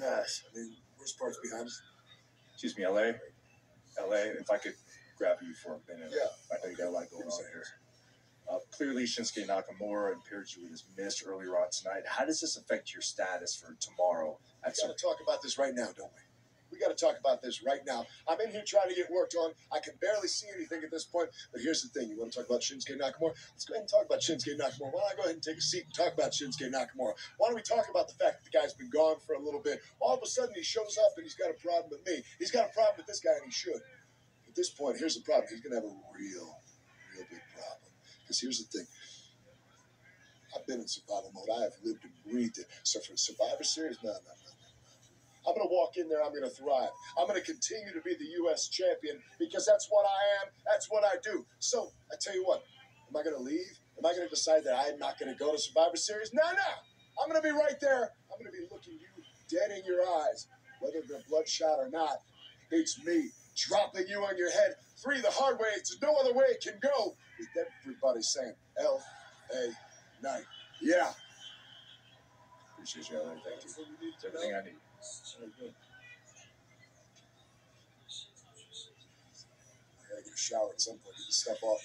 Yes, I mean, worst part's behind us. Excuse me, LA. LA, if I could grab you for a minute. Yeah. I know you got a lot going on here. Uh, clearly, Shinsuke Nakamura impaired you with his mist earlier on tonight. How does this affect your status for tomorrow at We got to talk about this right now, don't we? We got to talk about this right now. I'm in here trying to get worked on. I can barely see anything at this point. But here's the thing: you want to talk about Shinsuke Nakamura? Let's go ahead and talk about Shinsuke Nakamura. Why don't I go ahead and take a seat and talk about Shinsuke Nakamura? Why don't we talk about the fact that the guy's been gone for a little bit? All of a sudden, he shows up and he's got a problem with me. He's got a problem with this guy, and he should. At this point, here's the problem: he's going to have a real, real big problem. Because here's the thing. I've been in survival mode. I have lived and breathed it. So for Survivor Series, no, no, no. I'm going to walk in there. I'm going to thrive. I'm going to continue to be the U.S. champion because that's what I am. That's what I do. So I tell you what. Am I going to leave? Am I going to decide that I'm not going to go to Survivor Series? No, no. I'm going to be right there. I'm going to be looking you dead in your eyes, whether they're bloodshot or not. It's me dropping you on your head. Three the hard way. There's no other way it can go. With everybody saying L A night. Yeah. Appreciate you. Thank you. It's everything I need. I gotta get a shower at some point. Off.